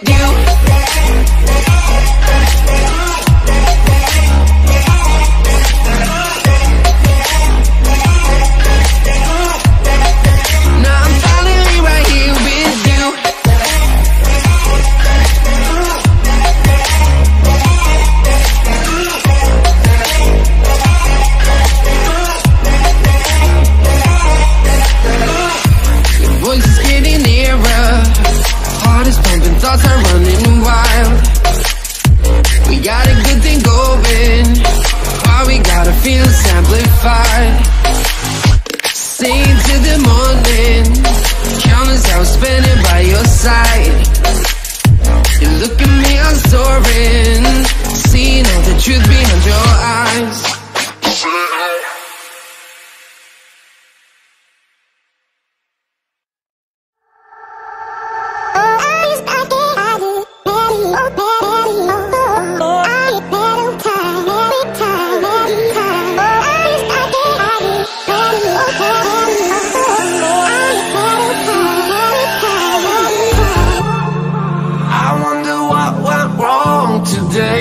with you. Hours spending by your side. You look at me, I'm soaring. Seeing all the truth behind your eyes. I